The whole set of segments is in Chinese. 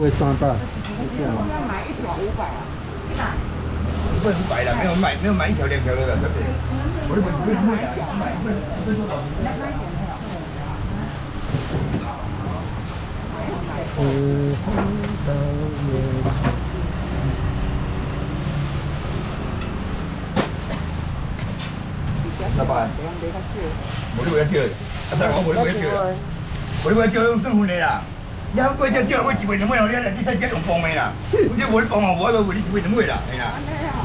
会三百，要买一条五百啊，一份五百了，没有买没有买一条两条的了，对不对？我的本不会买啊，买一份一份多少？嗯，到月老板。我都不要借，啊，大哥，我都不要借，我都不要借用剩份的啦。你还过借借我一杯两杯后，你你才只用帮的啦。我这无你帮我，我都为你一杯两杯啦，系啦，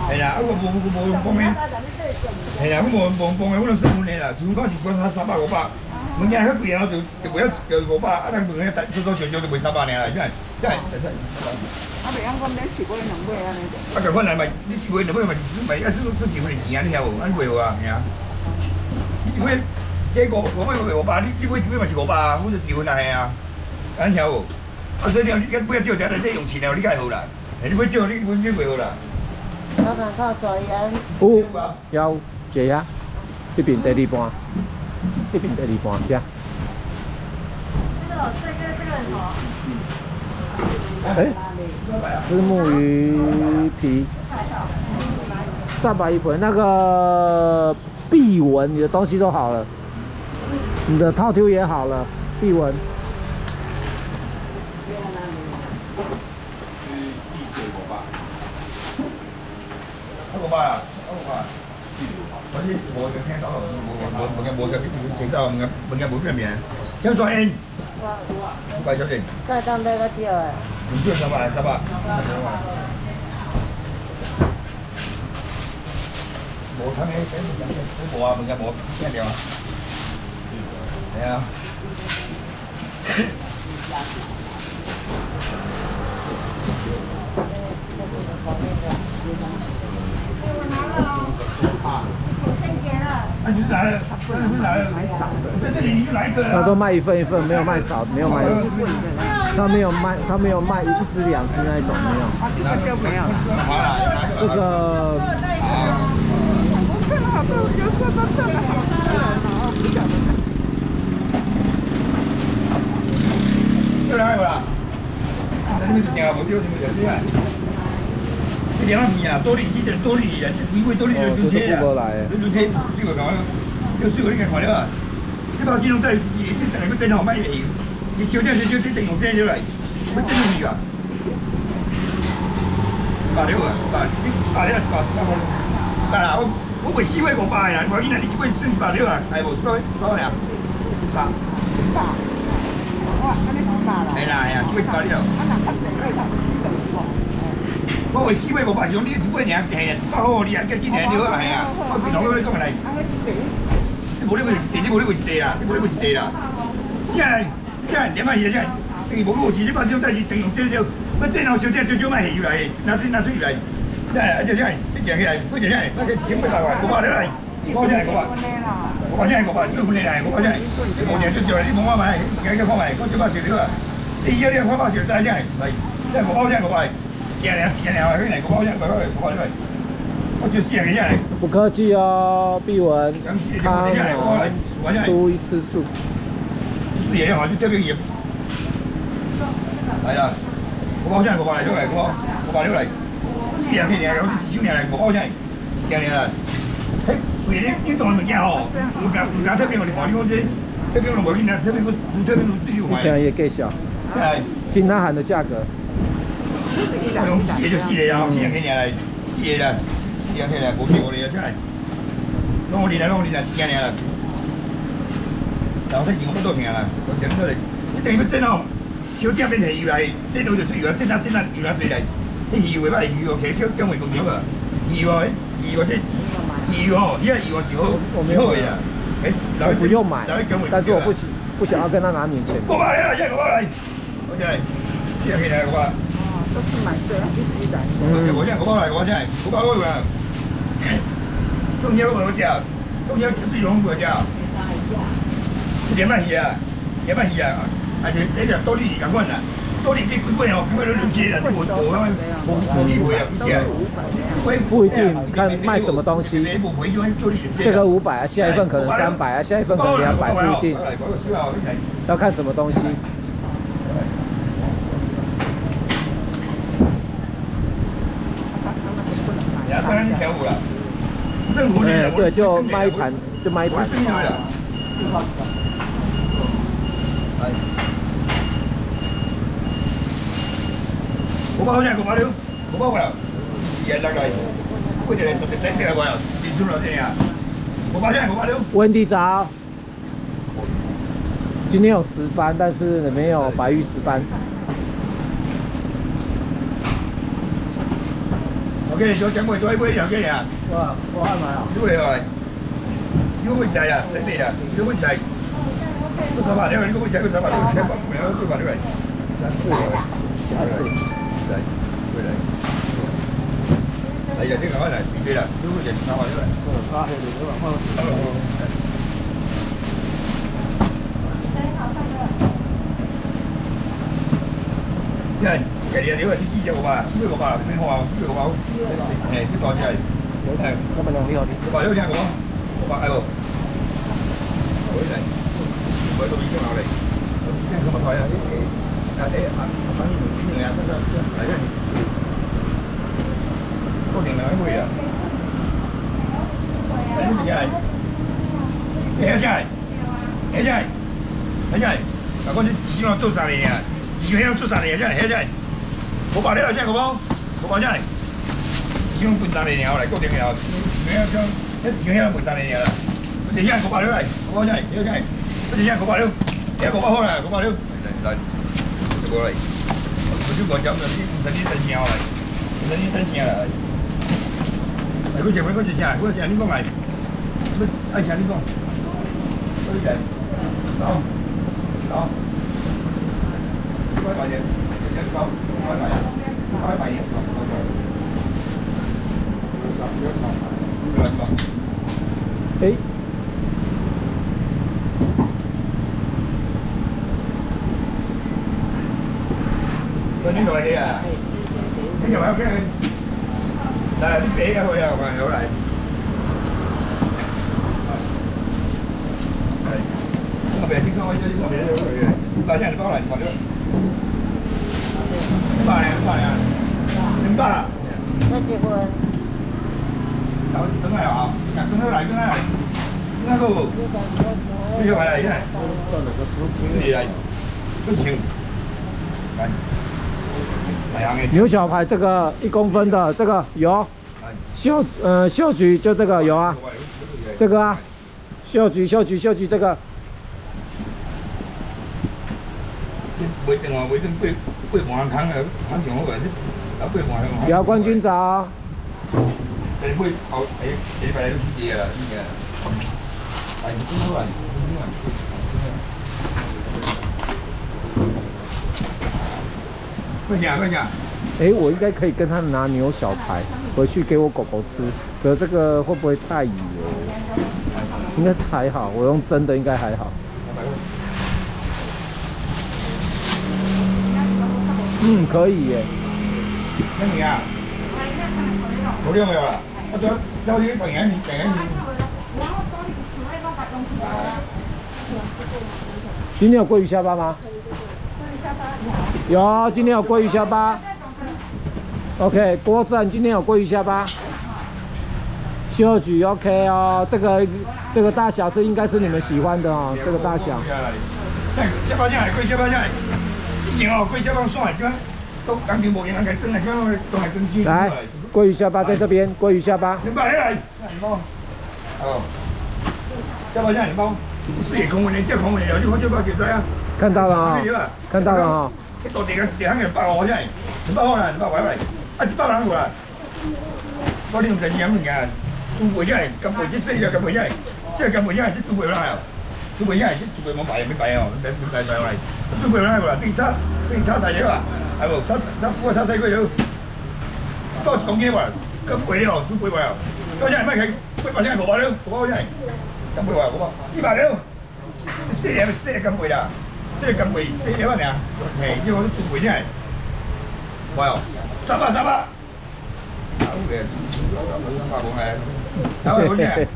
系啦，啊我无无无用帮的，系啦，我无无帮的，我都剩份的啦。像讲是讲他三百五百，物件较贵啊，就就不要就五百，啊，咱物件大多多少少就卖三百尔啦，真系真系真系。啊，袂晓讲免一杯两杯安尼就。啊，共款来卖，你一杯两杯卖，卖啊，算算一份的钱啊，你晓无？安袂有啊，吓。你一杯，这五五杯五百，你你买一杯嘛是五百啊，我就一份啊，系啊。安晓无？啊，所以你你不要少点，你用钱了，你该好啦。你买少，你你你袂好啦。老板靠左眼，有有解压，一边第二半，一边第二半加。这个这个这个很好？哎，这是木鱼皮，三百一盆。那个臂纹，你的东西都好了，你的套丢也好了，臂纹。五百啊，五百。我啲无就聽到，無無無嘅無嘅其他物嘅物嘅冇咩名。張爽英，五百小姐，再当这个酒哎，唔知三百三百。冇睇你睇物嘅，冇啊你是来了，你是来了，在这里你就来一个他都卖一份一份，没有卖少，没有卖，他没有卖，他没有卖一只两只那一种，没有。啊，这个就没有。这个这来有啦，那你们是啥？我丢什么的？厉害。这两片啊，多利记得多利啊，因为多利就轮车啊，轮车四个讲，有四个你看看了啊。这把系统在也是等个真好卖的，你小点就就这等用这就来，没真你啊。八六啊，八八六八八八，八啦，我我卖四块五百啦，你话你那你只卖剩八六啊，系无？几多？多少俩？八。大，哇，安尼好大啦。系啦系啦，只卖八六。啊，我为四位五百上，你一百尔，系啊，一百好你啊，加几年了啊，系啊，我平常我你讲来，你无你为一地，你无你为一地啦，你无你为一地啦。你啊，你啊，连买伊只，伊无无钱，你把这种代志等用这了，我电脑小点少少买油来，拿水拿水来，来，啊，这啥？这捡起来，我捡起来，那个千八百块，五百了来，五百钱五百，五百钱五百，四分的来，五百钱，五年就少了，你无我买，加个看买，我这把少了，你要你看把少再来，来，这五百钱五百。见了见了，回来个包厢，快快快快快！我就写下来。不客气哦，碧文，康农，输一次数。视野好，就特别严。来啦，我包厢，我包来，过来，我我包六来。四两片两，有几手两来，我包厢，见了啦。嘿，喂，你你当物件吼，唔敢唔敢特别我哋看，你讲这特别我无你那特别我特别我自己买。现在也给小，听他喊的价格。用四个就四个啊，四两起来，四个啦，四两起来，无骗我哋啊，真系。弄我哋啦，弄我哋啦，四两啦。然后睇见我不多听啦，我整出来，你等于要。整哦，小点变鱼来，整到就出油，整啊整下油来水来，啲鱼尾巴鱼哦，其实叫叫为公鸟啊，鱼哦，鱼哦即鱼哦，因为鱼哦是好，是好个呀。哎，我不用买，但是我不不想要。跟他拿免钱。我买来，现在我来，我进来，四两起来我。我现在我包来，我现在我包我啊。中间我有价，中间就是用我价。两万鱼啊，两万鱼啊，而且那个多多哦，贵了六千了，这我。不一定，看卖什么东西。这个五百啊，下一份可能三百啊，下一份可能两百，不一定。要看什么东西。条五了，政府哎，对，就卖一盘，就卖一盘。了。哎，五百块钱，五百六，五百块了，也大概，贵点来，十点来块了，你出了这样，五百块，五百六。温迪早，今天有石斑，但是没有白玉石斑。OK，小钱买多买两个呀。哇，我还买啊。你过来，你过来呀，真的呀，你过来。我三百六，你过来，我三百六，三百六，三百六来。是的，是的。来，过来。哎呀，这个我来，对了，你过来三百六来。嗯，发黑的，我放。你看，今年你话四千五百，四百五百，你看啊，四百五百，哎，这多少钱？哎，老板娘你好，你五百六千五，五百哎不？回来，我都已经拿来，我已经这么快啊！啊哎啊，反正你呀，这个哎呀，我定两回啊。哎，你看，哎，下来，哎，下来，哎，下来，大哥，你希望做啥的呀？你希望做啥的呀？下来，下来，五百六下个包，五百下来。希望本三年了，来固定了，没有像，一想想本三年了，我这现在五百六来，五百下来，六下来，我这现在五百六，一五百好啦，五百六，来来，过来，我就讲讲了，你五十你真鸟来，五十你真鸟来，来，我这我我这下，我这你讲来，我爱啥你讲，我来，好，好，快快点，快快，快快，快快点。哎牛小排这个一公分的这个有，秀呃秀菊就这个有啊，这个啊，秀菊秀菊秀菊这个。每定话每定八八万坑啊，肯上好个，啊八万。有冠军早。快點快點！哎，我应该可以跟他拿牛小排回去给我狗狗吃，可是这个会不会太油？应该是还好，我用蒸的应该还好。嗯，可以耶。那你啊？冇呢個有啦，我想有啲朋友你朋友你。今天有鲑鱼下巴吗？有，今天有鲑鱼下巴。OK，郭正今天有鲑鱼下巴。秀菊 OK 哦，这个这个大小是应该是你们喜欢的哦，这个大小。来，鲑鱼下巴在这边，鲑鱼下巴。你買嚟。哦。下巴下嚟包。四孔門，你即係孔門嚟，有啲好少包小仔啊。看到了啊、看到了啊、一個地嘅地肯嘅包我真係，你包開啦，你包位嚟，啊你包冷湖啦。嗰啲唔使錢嘅，做會真係咁會即四嘅咁會真係，即係咁會真係即做會啦係。做會真係即做會冇擺，冇擺哦，唔使唔使擺嚟。做會啦係啦，定差定差細嘢啦，係喎，差差嗰個差細個嘢。多講嘢話，咁會咧哦，做會話哦，嗰真係咩嘅？嗰真係五百兩，五百真係。干贝啊，好不？四百六，四个四个干贝啦，四个干贝，四条啊，尔。是，叫我做全贝来。快哦，三百三百。哎，三百五百五哎。哎，好钱。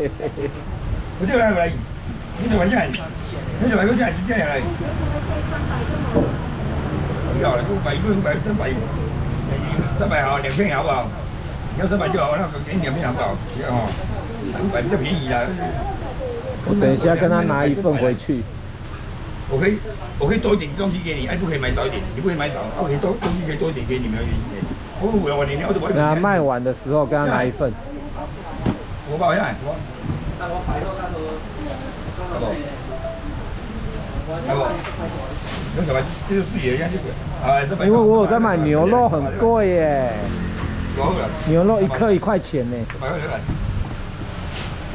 我这来个来，你这买啥？你这买个啥？你这买啥来？不要了，五百五百五百三百，哎，三百号两片好不好？要三百就好，那给你两片好不好？哦，三百就便宜了。我等一下跟他拿一份回去。我可以，我可以多一点东西给你，哎，不可以买少一点，你不可以买少，我可以多东西可以多一点给你，没有原因的。我我我你你我我。那卖完的时候跟他拿一份。我包下来，我。好不？好？不？那什么，这就是野样就哎，这因为我有在买牛肉，很贵耶。牛肉一克一块钱呢。买回来。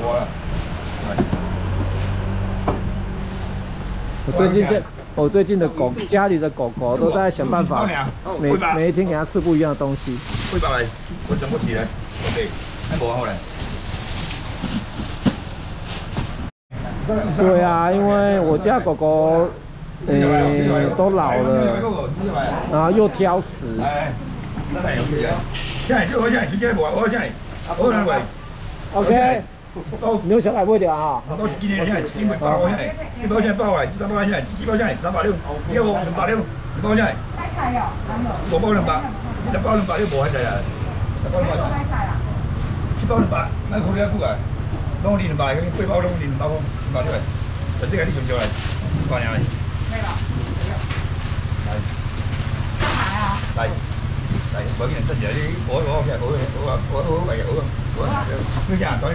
我。我最近这，我最近的狗，家里的狗狗都在想办法，每每一天给它吃不一样的东西。会吧？我整不起来。OK，还不好嘞。对啊，因为我家狗狗，呃，都老了，然后又挑食。现在就我现在直接我我现在，我来喂。OK。牛小排不掉啊！都是今年现在一百八块钱，一包现在八块，三包现在七包现在三百六，一包两百六，一包现在。五包两百，一包两百又无还在啊！一包两百。七包两百，那可能要贵啊！拢两百，八包拢两百块，两百六来。就这个你想不想来？过年来。来了。来。来啊！来。来，我给你正起来，我我我我我我我我我我，你讲，到底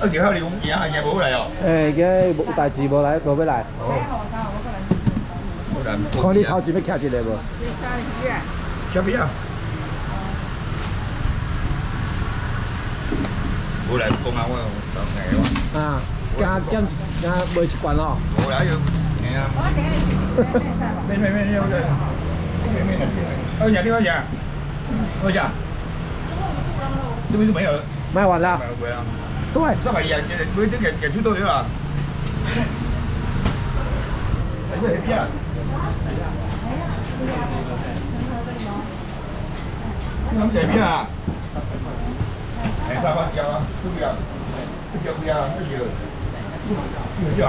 阿杰哥，你公爷系冇来哦？诶，佮冇有大事冇来，冇要来。哦。看你考试要徛一日无？上班去啊？来，感冒啊，冻病啊。啊！惊点惊，未习惯哦。冇来用。哎呀，你讲啥？讲啥？这边都没有。卖完了。卖贵啊？对。这把烟，这这给给出多少啊？哎，这边。你讲这边啊？哎，三八幺啊，这边。不叫不叫，不叫，不叫，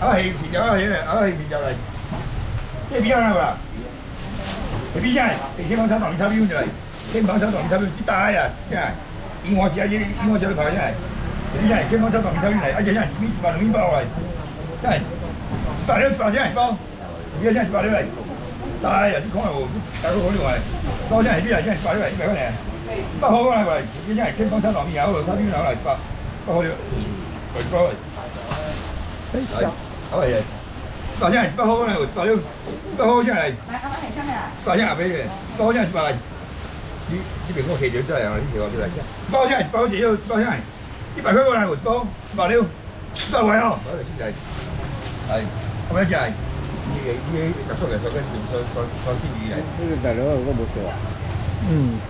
啊，黑皮椒，啊，黑，啊，黑皮椒来，这皮椒来吧，这皮椒，这先放上糯米炒米粉来，先放上糯米炒米粉，几大呀，真。我火烧，烟烟火烧得快，真系，真系，烟火烧到面头嚟，一且真，面白两面包嚟，真系，白两白真包，而且真系白两嚟，大啊，啲矿喎，大好料嚟，多真系啲啊，真系白两，一百蚊嚟，不好讲，真系烟火烧到面头，烧到面头，好料，白包嚟，哎，好嚟嘅。大将，不，好。你你别跟我提着这样，你提我这来讲。包起来，包起来，包起，一百块过来，我包，一百六，一块哦。我来吃来，来，我们来吃。你你打算给收个什么收收收几来？这个大了，我没收啊。嗯。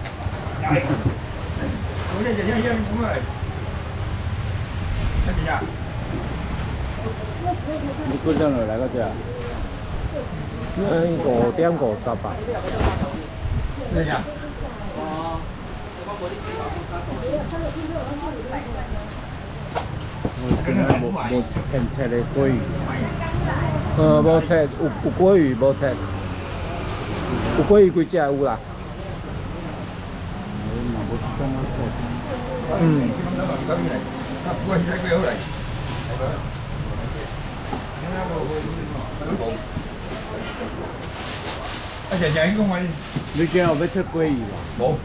我这这这这怎么来？看一下。你过来了，来个这。嗯，五点五十吧。哎呀！我今日无无捡的类鱼，无菜，有有桂鱼，无菜，有桂鱼几只有啦。嗯。啊，姐姐，你讲买？你今日有没出桂鱼？无。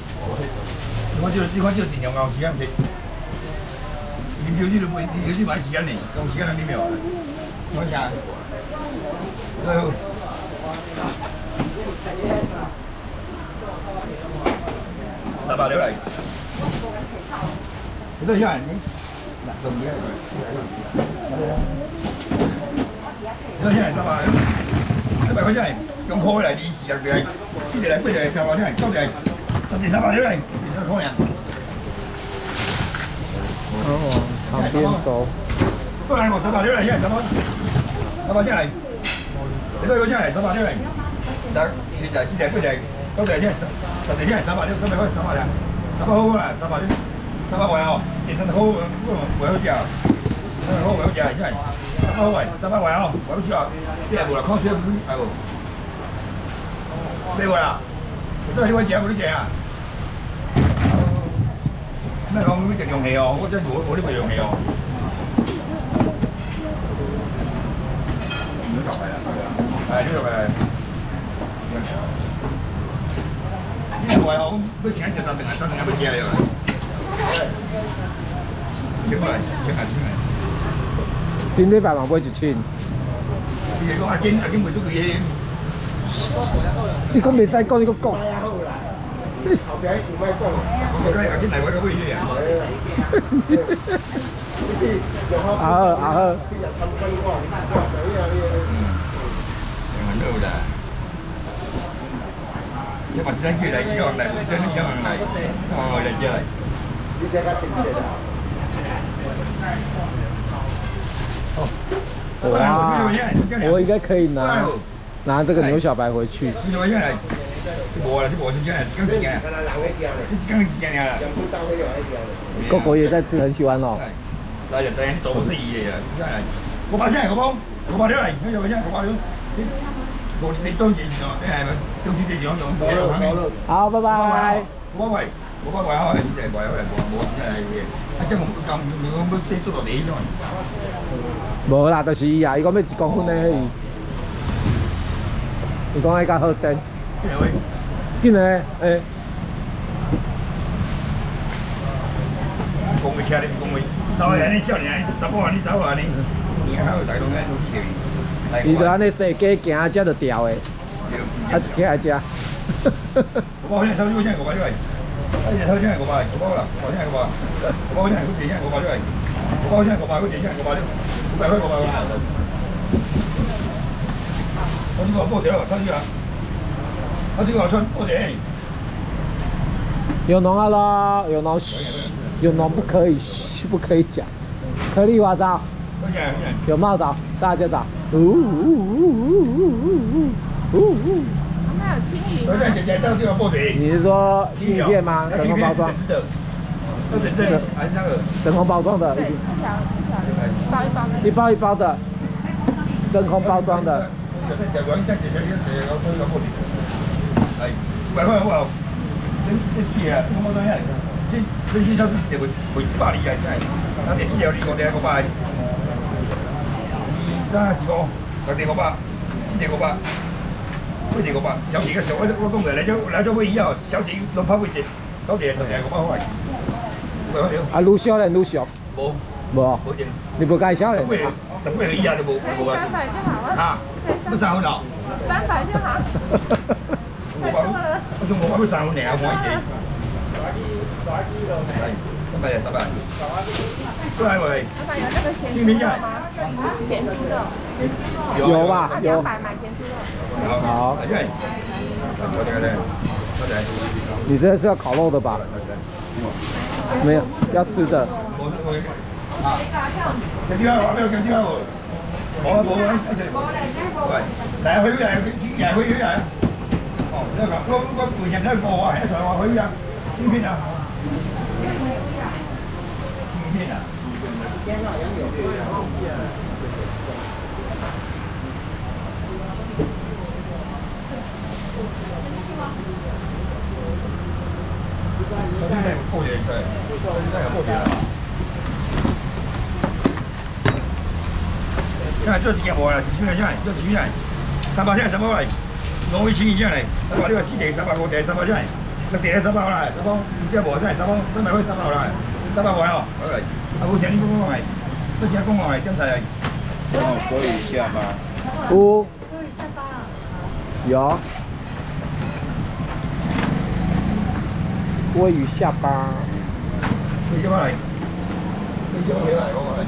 你看这个，你看这个电量有时间不？你酒就不，酒酒买时间呢，有时间能领没有？看一下，三百六来。你等一下，你哪个没？你等一下，三百，三百块钱，用口来，你时间来，记得来，不得来，三百块钱，交得来。十几三百六嘞，三百块钱。哦，三件套。多少钱？三百六，现在怎么？三百块？你多少块钱？三百六嘞？这，现在几件？几件？多少钱？十几件，三百六，三百块，三百两。三块五啊，三百六，三百块哦。一千三五，五块五件。一千三，现在？三百块，三百块哦，块五件。别过来，看谁？哎呦。别过来。都係呢個不，有冇啲字啊？咩？我唔會整用气哦。我覺得我，我呢個用气哦。你们？就係啊，係啊，係啊，呢個係，呢。我好，都請一隻特定嘅特定嘅配置啊。请过来係，下係，即係，點解？點就？八萬八，阿堅，阿堅，每足個嘢。你讲未使讲，你讲讲。阿贺阿贺。嗯，很好的。你把一样来，真的一，个亲切的。哦，哇，我应该可以拿。拿这个牛小白回去。个狗也在吃很喜欢哦。好拜拜。拜拜你讲迄个好整。进来，哎、欸。讲袂起哩，讲袂。走来安尼，少年，十步安尼，走安尼。伊就安尼细街行，才着钓的，啊，起来吃。我好像偷钓，现在五百多块。现在偷钓五百，五百啦，好五百。我好像偷钓，现在五百多块。我好像五百，我钓现在五百多，五百块五百块。咁多波条出去啊！一啲外村，我哋有农啊啦，有农，有农不可以，不可以讲，颗粒花招，有帽招，大家招，呜呜呜呜呜呜呜呜。你是说芯片吗？真空包装的，这这还是那个真空包装的，一包一包的，一包一包的，真空包装的。一百块好！这这啊，这个东西啊，这这四张纸，这个可以八二二张，那这四我这个八二，三十五，那这个八，四这个八，五这八，小姐个小，我我讲的两张两张会议啊，小姐能拍五折，到这到这五百块，五百。啊，越小的越少，不，你冇介绍嘞，三百就好啊，啊，不三好闹，三百就好，哈哈哈，我，想我还没三好念，我讲。三百三百，再来一位，百有那个钱吗？现金的，有吧？有，两百买现金的。好，你这是要烤肉的吧？没有，要吃的。你叫我，不要叫叫我。啊，冇啊，一齐。嚟，去人，去人，去人。哦，你话嗰嗰回人都过啊，一齐话去人，边边啊？边边啊？嗰边系过嘢嘅，嗰边系过嘢啊。现在做时件无啦，做几块钱？做几多钱来？三百先三百块来，两位请二千，三百呢四叠，三百块叠，三百先，十叠三百块，三百即无先，三百三百块三百块，三百块哦，好来，阿古先你几多块来？阿古先生块来？今次来？哦，可以下班。哦。可以下班。有。可下班。几多块来？几多块来？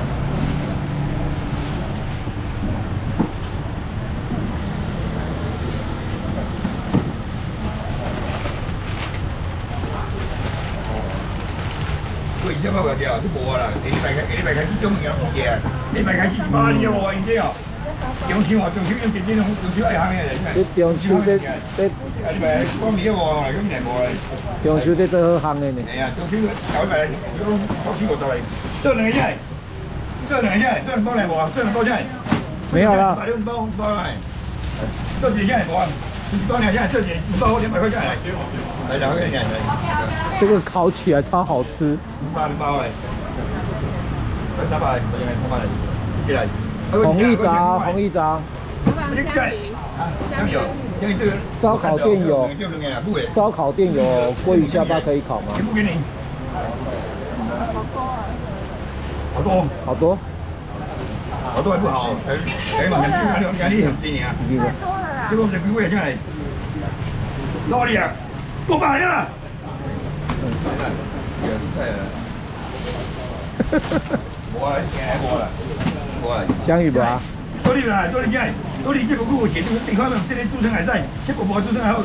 喂，什么物件啊？都无啊啦！下礼拜开，下礼拜开始种物件有嘅啊！下礼拜开始一百二哦，因这哦。中秋啊，中秋用真正中中秋爱行嘅人。这中秋这这下礼拜光米无啊，咁年无啊。中秋这最好行的呢。哎呀，中秋下礼拜讲国庆我到嚟，这两个菜，这两个菜，这两包来无啊？这两包菜。没有了把两包包来。这几菜无啊？两菜，这几一包两百块钱来。来两个人来。这个烤起来超好吃。一包一包来。快三百，我来。红一张，红一张，这个啊，烧烤店有。烧烤店有鲑鱼下巴可以烤吗？全部给你。好多，好多，好多还不好，很济啊，这个我们几位下来，老李啊，过百了。啦。无啦，现在无啦，无啦。香芋吧？多利啦，多利菜，多利这个有钱，这个地方这里煮成海菜，这个无煮成还好，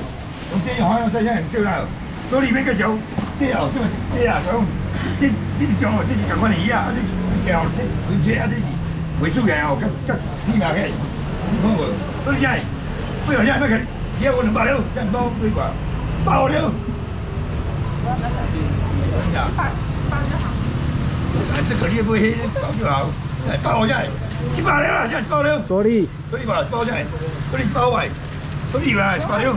用这样好像在现在做啦。多利免个小，这哦，这个这啊，讲这这是种哦，这是共款的鱼啊，啊这是条这而且啊这是未煮嘅哦，甲甲你嘛起，看无？多利菜，不要钱，不要你要我能包了，这样包对啩？包了。哎，这个你不会包就好，哎，包下来，一百了啦，现在一百了。多利，多利吧，包下来，多利包外，多利来，一百了。